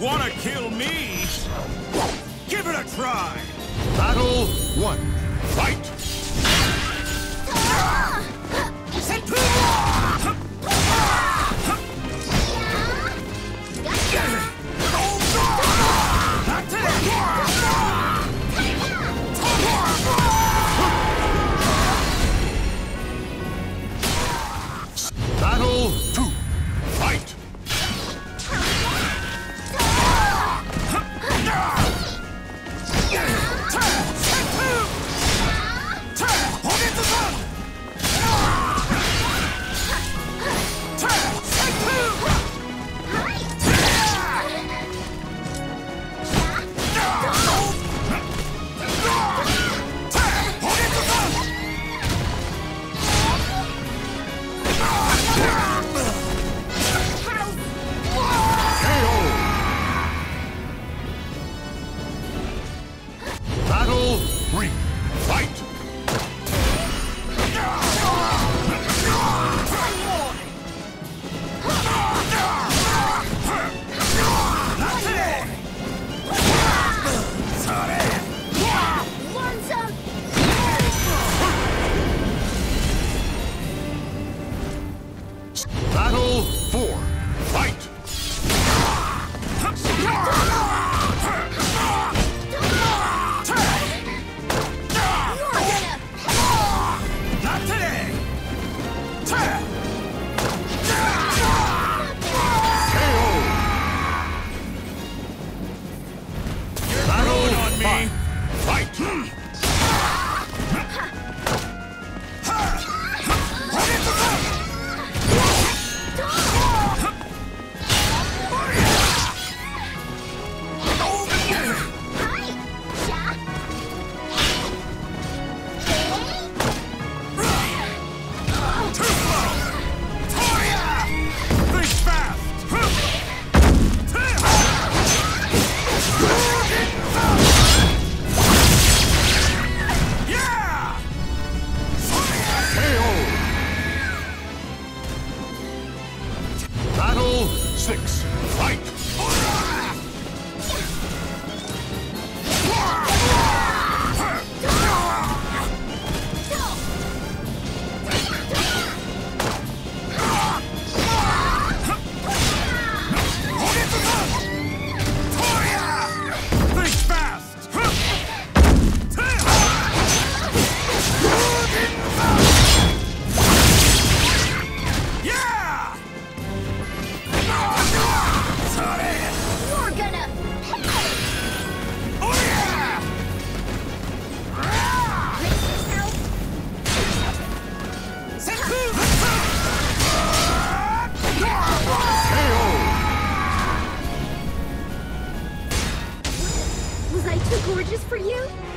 Wanna kill me? Give it a try! Battle one. Fight! Three, fight! six, Was I too gorgeous for you?